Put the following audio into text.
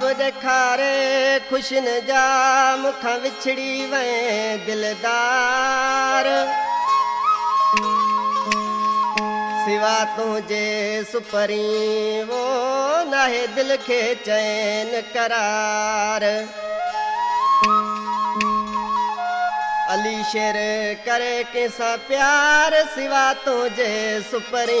ਬੁਝ ਖਾਰੇ ਖੁਸ਼ਨ ਜਾ ਮੁਖਾਂ ਵਿਛੜੀ ਵੇਂ ਦਿਲਦਾਰ सिवा तुंहिंजे सुपरी वो नाहे दिल खे चैन करार अली शेर करे कंहिंसां प्यार सिवा तुंहिंजे सुपरी